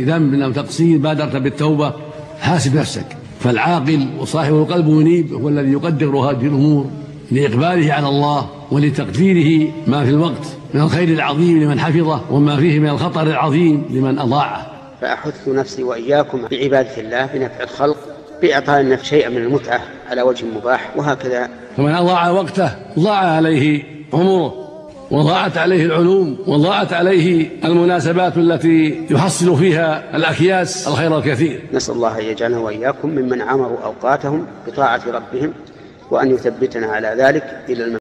ذنب أو تقصير بادرت بالتوبة حاسب نفسك. فالعاقل وصاحب القلب منيب هو الذي يقدر هذه الأمور لإقباله على الله ولتقديره ما في الوقت من الخير العظيم لمن حفظه وما فيه من الخطر العظيم لمن أضاعه. فأحث نفسي وإياكم بعبادة الله بنفع الخلق بإعطاء النفس شيئا من المتعة على وجه مباح وهكذا. فمن أضاع وقته ضاع عليه عمره. وضاعت عليه العلوم وضاعت عليه المناسبات التي يحصل فيها الأكياس الخير الكثير. نسأل الله أن يجعلنا وإياكم ممن عمروا أوقاتهم بطاعة ربهم وأن يثبتنا على ذلك إلى الممات